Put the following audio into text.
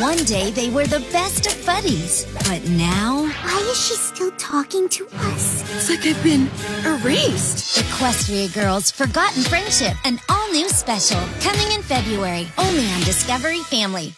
One day they were the best of buddies, but now Why is she still talking to us? It's like I've been erased. Equestria Girls Forgotten Friendship, an all new special coming in February, only on Discovery Family.